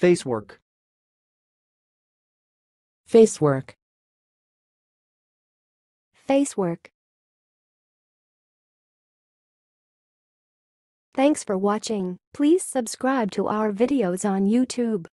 Facework. Facework. Facework. Thanks for watching. Please subscribe to our videos on YouTube.